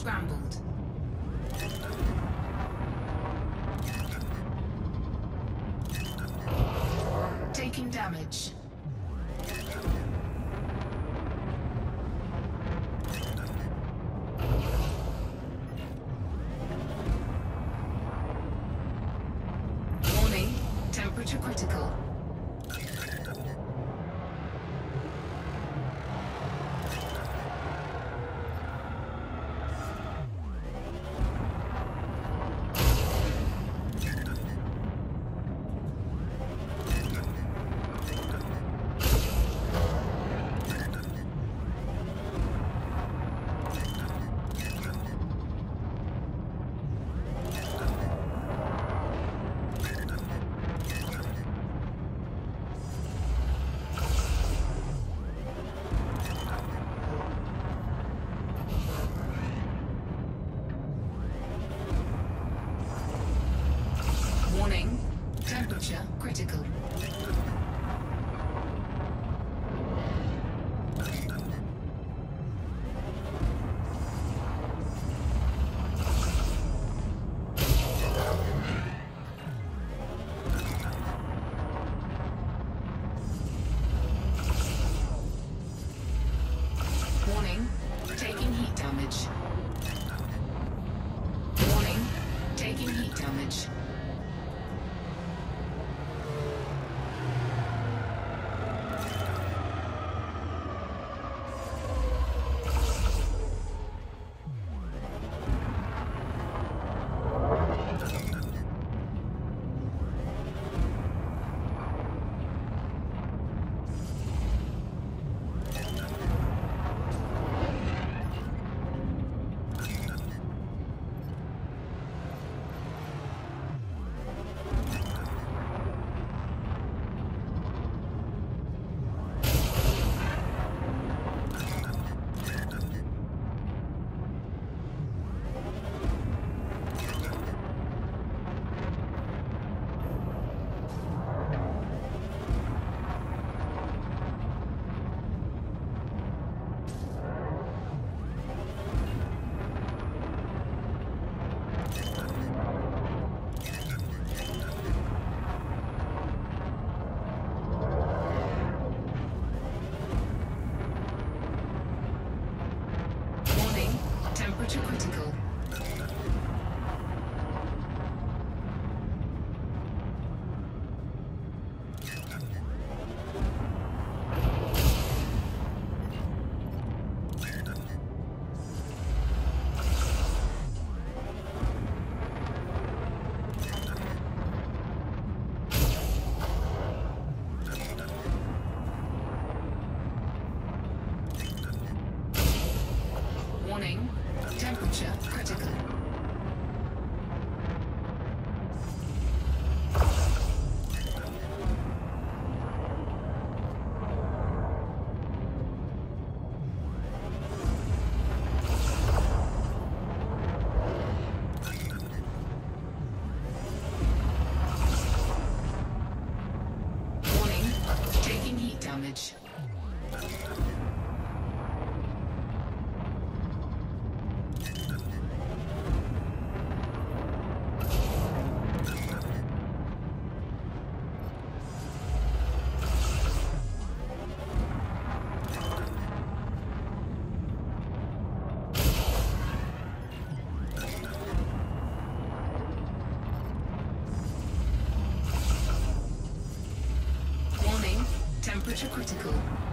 scrambled. Taking damage. Warning, temperature critical. Temperature critical.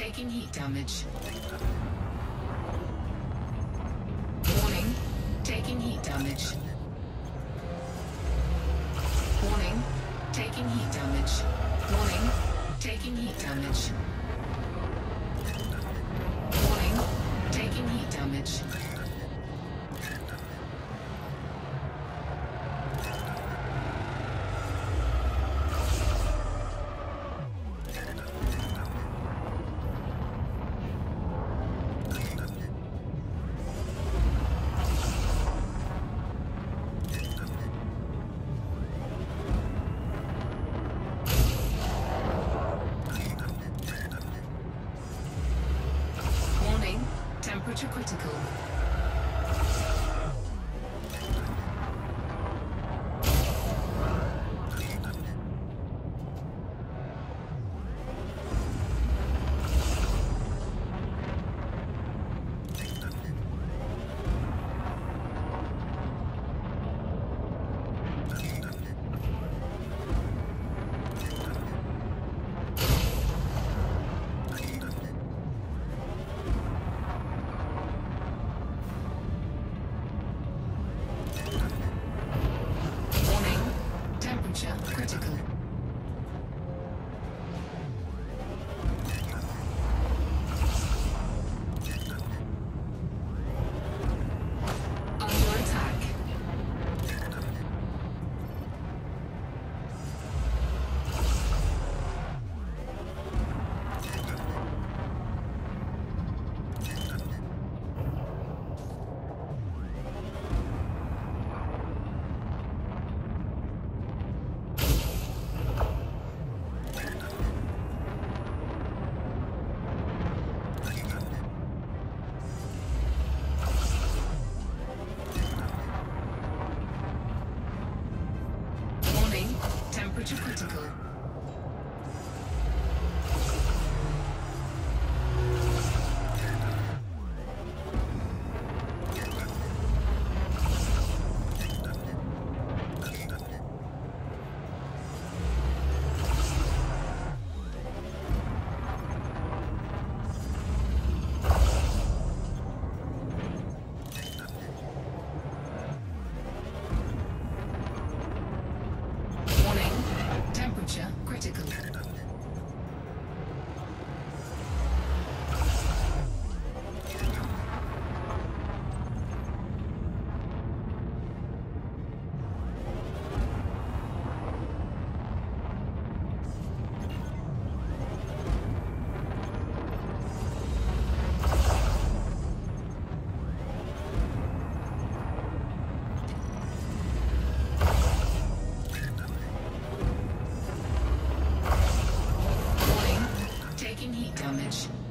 Taking heat damage. Warning, taking heat damage. Warning, taking heat damage. Warning, taking heat damage. Warning, taking heat damage. Temperature critical. Taking heat damage.